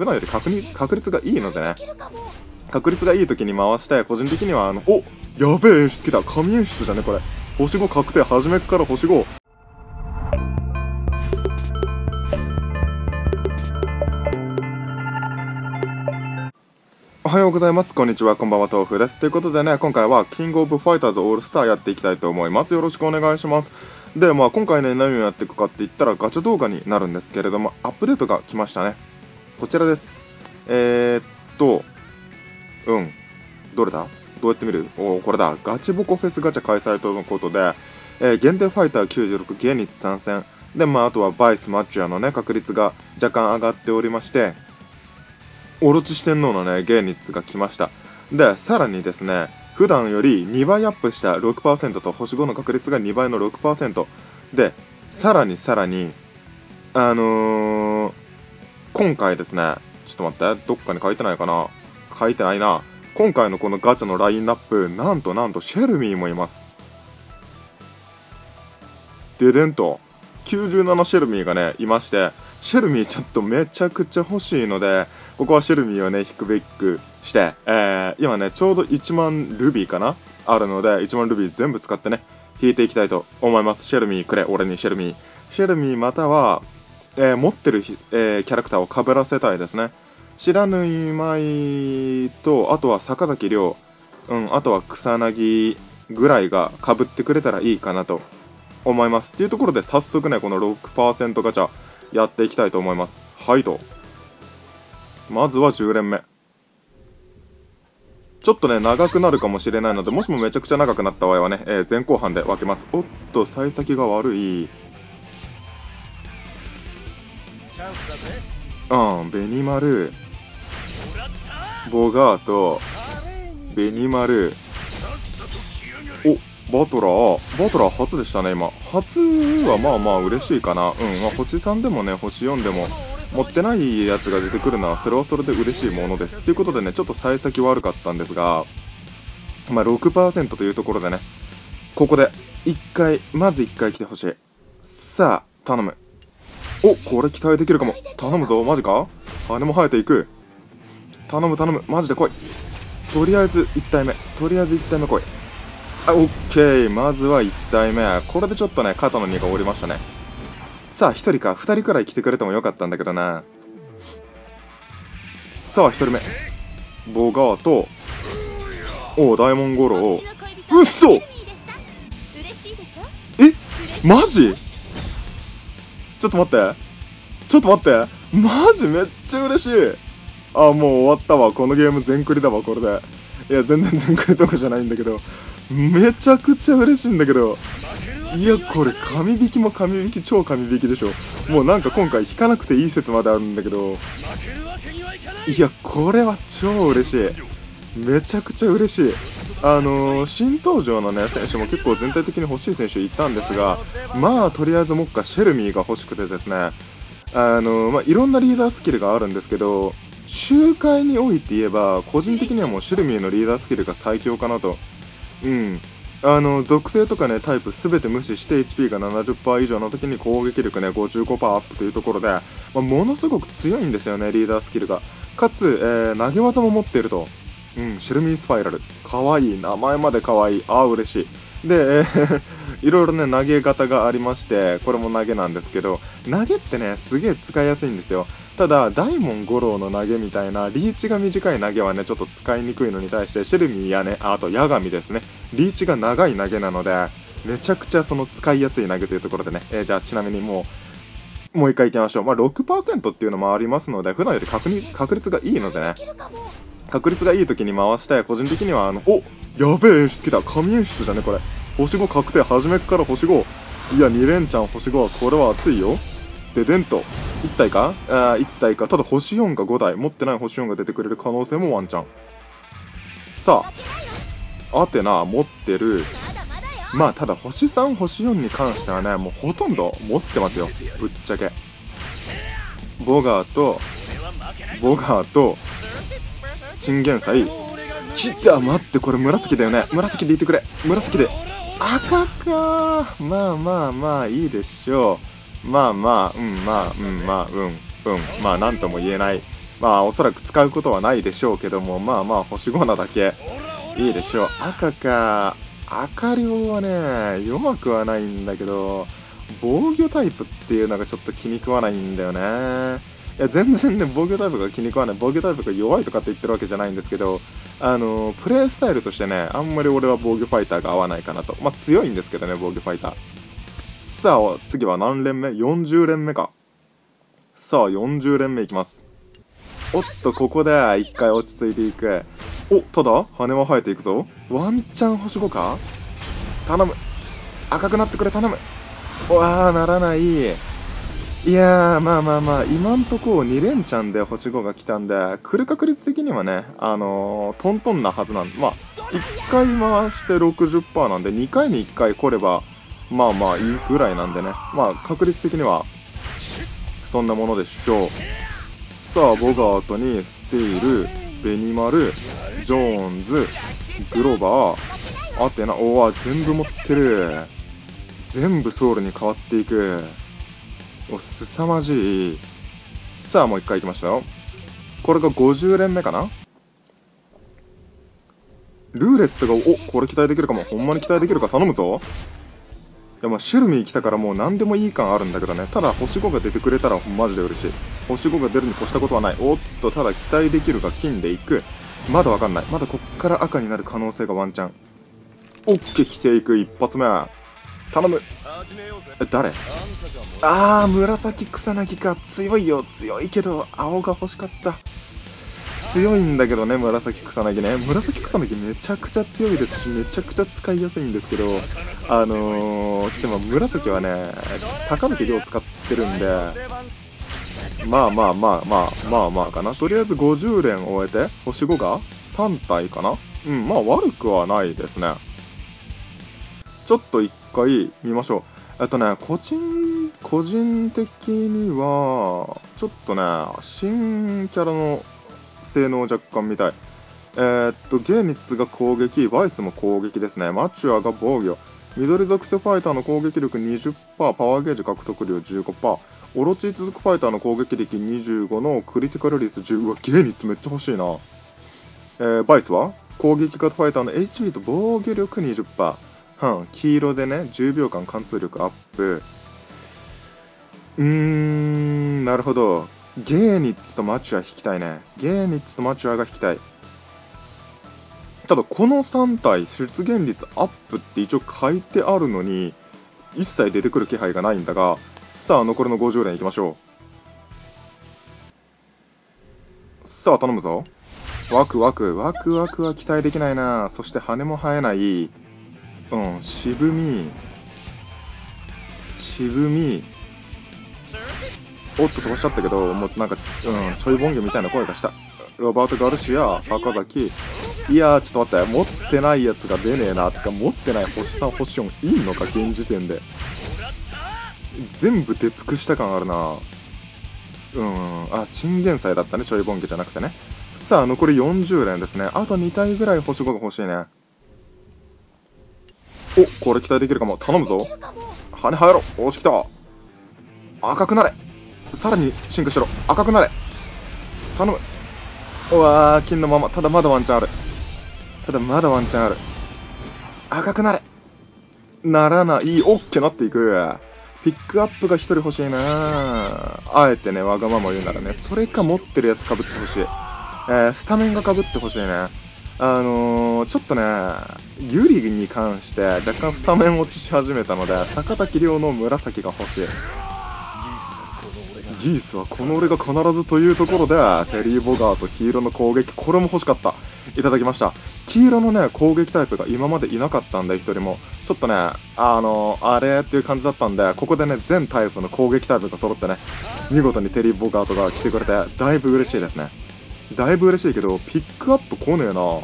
普段より確認確率がいいのでね確率がいい時に回して個人的にはあのおやべえ演出来た神演出じゃねこれ星5確定初めっから星5おはようございます。こんにちは。こんばんは。豆腐です。ということでね、今回はキングオブファイターズオールスターやっていきたいと思います。よろしくお願いします。で、まあ今回ね、何をやっていくかって言ったらガチャ動画になるんですけれども、アップデートが来ましたね。こちらです。えー、っと、うん。どれだ？どうやって見る？おーこれだ。ガチボコフェスガチャ開催とのことで、えー限定ファイター96ゲニッツ参戦。で、まああとはバイスマッチュアのね、確率が若干上がっておりまして、オロチ四天王のね、ゲーニッツが来ました。で、さらにですね、普段より2倍アップした6%と星5の確率が2倍の6%で、さらにさらに、あのー、今回ですね、ちょっと待って、どっかに書いてないかな？書いてないな。今回のこのガチャのラインナップ、なんとなんとシェルミーもいます。ででんと、97シェルミーがね、いまして、シェルミーちょっとめちゃくちゃ欲しいので、ここはシェルミーをね、引くべくして、えー、今ね、ちょうど1万ルビーかな？あるので、1万ルビー全部使ってね、引いていきたいと思います。シェルミーくれ、俺にシェルミー。シェルミーまたは、えー持ってる、えーキャラクターを被らせたいですね。知らぬいまいと、あとは坂崎亮、うん、あとは草薙ぐらいが被ってくれたらいいかなと思います。っていうところで早速ね、この6%ガチャやっていきたいと思います。はいと。まずは10連目。ちょっとね、長くなるかもしれないので、もしもめちゃくちゃ長くなった場合はね、えー前後半で分けます。おっと、幸先が悪い。うん、ベニマル、ボガート、ベニマル、おバトラー、バトラー初でしたね、今。初はまあまあ嬉しいかな。うん、まあ、星3でもね、星4でも、持ってないやつが出てくるのは、それはそれで嬉しいものです。ということでね、ちょっと幸先悪かったんですが、まあ6%というところでね、ここで、1回、まず1回来てほしい。さあ、頼む。お、これ期待できるかも。頼むぞ、マジか？羽も生えていく。頼む頼む、マジで来い。とりあえず1体目。とりあえず1体目来い。あ、オッケー。まずは1体目。これでちょっとね、肩の荷が下りましたね。さあ、1人か、2人くらい来てくれてもよかったんだけどな。さあ、1人目。ボガート。おう、大門五郎。うっそえ？マジ？ちょっと待って。ちょっと待って。マジめっちゃ嬉しい。あ、もう終わったわ。このゲーム全クリだわ、これで。いや、全然全クリとかじゃないんだけど。めちゃくちゃ嬉しいんだけど。いや、これ、神引きも神引き、超神引きでしょ。もうなんか今回引かなくていい説まであるんだけど。いや、これは超嬉しい。めちゃくちゃ嬉しい。あのー新登場のね、選手も結構全体的に欲しい選手いたんですが、まあ、とりあえずもっかシェルミーが欲しくてですね、あのーまあ、いろんなリーダースキルがあるんですけど、周回において言えば、個人的にはもうシェルミーのリーダースキルが最強かなと。うん。あの、属性とかね、タイプすべて無視して HP が70%以上の時に攻撃力ね、55%アップというところで、まあ、ものすごく強いんですよね、リーダースキルが。かつ、えー投げ技も持っていると。うん、シェルミースパイラル。かわいい。名前までかわいい。ああ、嬉しい。で、え ーいろいろね、投げ方がありまして、これも投げなんですけど、投げってね、すげえ使いやすいんですよ。ただ、大門五郎の投げみたいな、リーチが短い投げはね、ちょっと使いにくいのに対して、シェルミーやね、あと、ヤガミですね。リーチが長い投げなので、めちゃくちゃその使いやすい投げというところでね、えーじゃあちなみにもう、もう一回いきましょう。まあ、6%っていうのもありますので、普段より確確率がいいのでね、確率がいい時に回して個人的にはあのおやべえ演出来た。神演出じゃねこれ。星5確定。初めから星5いや2連チャン。星5はこれは熱いよ。ででんと1体かあ1体かただ星4が5体持ってない星4が出てくれる可能性もワンチャン。さあアテナ持ってる。まあただ星3星4に関してはねもうほとんど持ってますよ。ぶっちゃけ。ボガーとボガーとチンゲンサイ。来た待ってこれ紫だよね。紫でいてくれ。紫で。赤か。まあまあまあいいでしょう。まあまあうんまあうんまあうんうん。まあなんとも言えない。まあおそらく使うことはないでしょうけども。まあまあ星5なだけ。いいでしょう。赤か。赤量はね弱くはないんだけど防御タイプっていうのがちょっと気に食わないんだよね。いや全然ね防御タイプが気に食わない。防御タイプが弱いとかって言ってるわけじゃないんですけどあのプレイスタイルとしてねあんまり俺は防御ファイターが合わないかなと。まあ強いんですけどね防御ファイター。さあ次は何連目 ?40 連目か。さあ40連目いきます。おっとここで一回落ち着いていく。おただ？羽は生えていくぞ。ワンチャン星5か？頼む。赤くなってくれ頼む。わあならない。いやーまあまあまあ今んとこ2連チャンで星5が来たんで来る確率的にはねあのー、トントンなはずなんでまあ1回回して60%なんで2回に1回来ればまあまあいいぐらいなんでね。まあ確率的にはそんなものでしょう。さあボガートにスティールベニマルジョーンズグローバーアテナおわ全部持ってる。全部ソウルに変わっていく。おすさまじい。さあもう一回いきましたよ。これが50連目かな？ルーレットがおこれ期待できるかも。ほんまに期待できるか？頼むぞ。いやまあシェルミー来たからもう何でもいい感あるんだけどね。ただ星5が出てくれたらマジで嬉しい。星5が出るに越したことはない。おっとただ期待できるか金でいく。まだわかんない。まだこっから赤になる可能性がワンチャン。オッケー来ていく。一発目。頼む。誰？あー紫草薙か。強いよ。強いけど青が欲しかった。強いんだけどね紫草薙ね。紫草薙めちゃくちゃ強いですしめちゃくちゃ使いやすいんですけどあのー、ちょっとまあ紫はね坂道量使ってるんでまあまあまあまあまあまあかな。とりあえず50連終えて星5が？3体かな？うんまあ悪くはないですね。ちょっと一回見ましょう。えっとね個人個人的にはちょっとね新キャラの性能若干見たい。えー、っとゲーニッツが攻撃バイスも攻撃ですね。マチュアが防御。緑属性ファイターの攻撃力20%パワーゲージ獲得量15%オロチ続くファイターの攻撃力25のクリティカルリス10うわゲーニッツめっちゃ欲しいな。えー、バイスは攻撃型ファイターの HP と防御力20%うん、黄色でね10秒間貫通力アップ。うーんなるほど。ゲーニッツとマチュア引きたいね。ゲーニッツとマチュアが引きたい。ただこの3体出現率アップって一応書いてあるのに一切出てくる気配がないんだがさあ残りの50連いきましょう。さあ頼むぞ。ワクワクワクワクは期待できないな。そして羽も生えない。うん渋み。渋み。おっと飛ばしちゃったけどもうなんか、うん、ちょいボンゲみたいな声がした。ロバート・ガルシア坂崎。いやーちょっと待って。持ってないやつが出ねえなつか持ってない星3星4いんのか現時点で。全部出尽くした感あるな。うん。あチンゲン祭だったねちょいボンゲじゃなくてね。さあ残り40連ですね。あと2体ぐらい星5が欲しいね。おこれ期待できるかも。頼むぞ。羽生えろ。押してきた。赤くなれ。さらに進化しろ。赤くなれ。頼む。うわー金のまま。ただまだワンチャンある。ただまだワンチャンある。赤くなれ。ならない。オッケーなっていく。ピックアップが1人欲しいな。あえてねわがまま言うならね。それか持ってるやつかぶってほしい、えー、スタメンがかぶってほしいね。あのー、ちょっとねユリに関して若干スタメン落ちし始めたので坂崎亮の紫が欲しい。ギースはこの俺が必ずというところでテリー・ボガーと黄色の攻撃これも欲しかった。いただきました。黄色のね攻撃タイプが今までいなかったんで1人も。ちょっとねあのあれっていう感じだったんでここでね全タイプの攻撃タイプが揃ってね見事にテリー・ボガートが来てくれてだいぶ嬉しいですね。だいぶ嬉しいけどピックアップ来ねえな。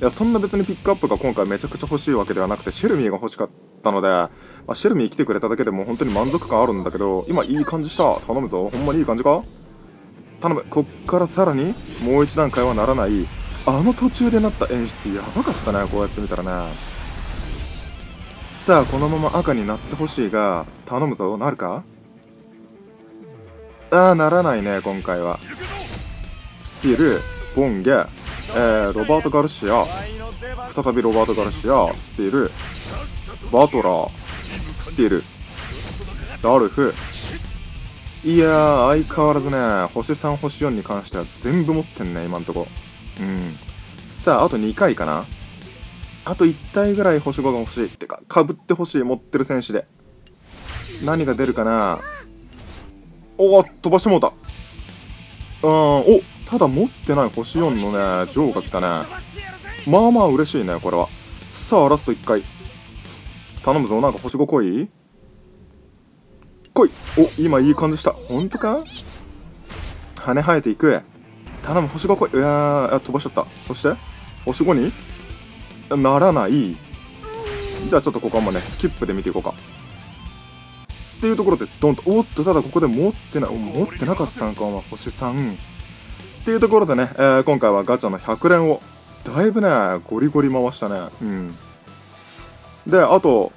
いやそんな別にピックアップが今回めちゃくちゃ欲しいわけではなくてシェルミーが欲しかったので、まあ、シェルミー来てくれただけでも本当に満足感あるんだけど今いい感じした。頼むぞ。ほんまにいい感じか？頼む。こっからさらにもう一段階はならない。あの途中でなった演出やばかったね。こうやって見たらね。さあこのまま赤になってほしいが頼むぞ。なるか？ああならないね今回は。スティールボンゲ、えー、ロバート・ガルシア再びロバート・ガルシアスティールバトラースティールラルフいやー相変わらずね星3星4に関しては全部持ってんね今んとこ。うん。さああと2回かな。あと1体ぐらい星5が欲しい。ってかかぶってほしい持ってる選手で。何が出るかな。おお飛ばしてもうた。うんおただ持ってない星4のねジョーが来たね。まあまあ嬉しいねこれは。さあラスト1回。頼むぞ。なんか星5来い？来い。お今いい感じした。本当か？羽生えていく。頼む星5来い。いやー飛ばしちゃった。そして？星5に？ならない。じゃあちょっとここはもうねスキップで見ていこうか。っていうところでドンと。おっとただここで持ってない。持ってなかったんかお前。星3っていうところでね、えー、今回はガチャの100連をだいぶねゴリゴリ回したね。うん。であと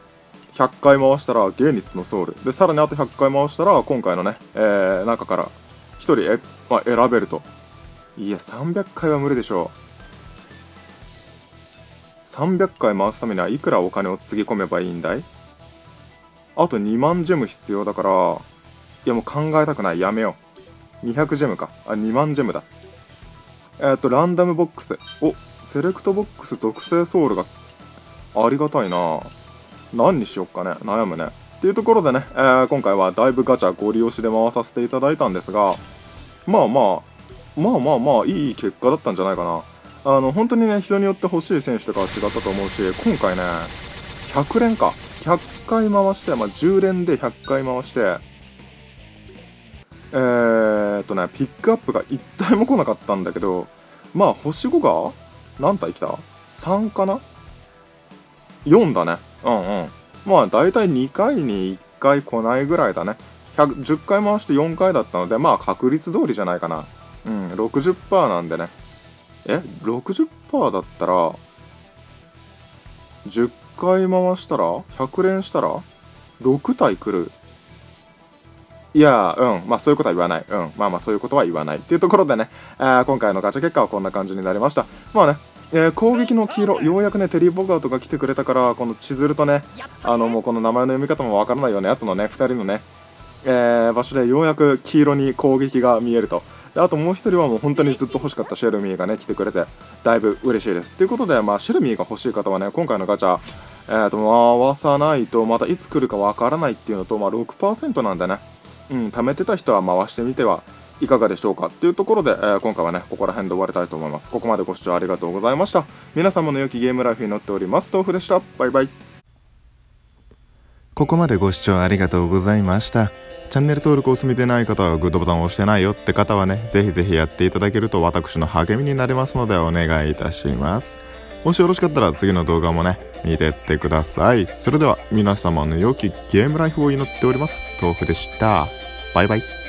100回回したらゲーニッツのソウル。でさらにあと100回回したら今回のね、えー、中から1人え、まあ、選べると。いや300回は無理でしょう。300回回すためにはいくらお金をつぎ込めばいいんだい？あと2万ジェム必要だからいやもう考えたくない。やめよう。200ジェムか。あ2万ジェムだ。えー、っとランダムボックス。おセレクトボックス属性ソウルが。ありがたいな。何にしよっかね。悩むね。っていうところでね、えー、今回はだいぶガチャご利用しで回させていただいたんですがまあまあまあまあまあいい結果だったんじゃないかな。あの本当にね人によって欲しい選手とかは違ったと思うし今回ね100連か。100回回して、まあ、10連で100回回してえー、っとねピックアップが1体も来なかったんだけどまあ星5が何体来た ?3 かな ?4 だね。うんうん。まあ大体2回に1回来ないぐらいだね。10回回して4回だったのでまあ確率通りじゃないかな。うん60%なんでね。え60%だったら10回回したら100連したら6体来る。いやうん。まあそういうことは言わない。うん。まあまあそういうことは言わないっていうところでね、えー、今回のガチャ結果はこんな感じになりました。まあねえー、攻撃の黄色ようやくねテリー・ボガートが来てくれたからこの千鶴とねあのもうこの名前の読み方もわからないようなやつのね2人のね、えー、場所でようやく黄色に攻撃が見えると。であともう1人はもう本当にずっと欲しかったシェルミーがね来てくれてだいぶ嬉しいです。ということでまあシェルミーが欲しい方はね今回のガチャえー、と回さないとまたいつ来るかわからないっていうのと、まあ、6%なんでねうん貯めてた人は回してみてはいかがでしょうかっていうところで、えー、今回はね、ここら辺で終わりたいと思います。ここまでご視聴ありがとうございました。皆様の良きゲームライフに乗っております。豆腐でした。バイバイ。ここまでご視聴ありがとうございました。チャンネル登録を済みでない方はグッドボタンを押してないよって方はね、ぜひぜひやっていただけると私の励みになりますのでお願いいたします。もしよろしかったら次の動画もね、見てってください。それでは皆様の良きゲームライフを祈っております。豆腐でした。バイバイ。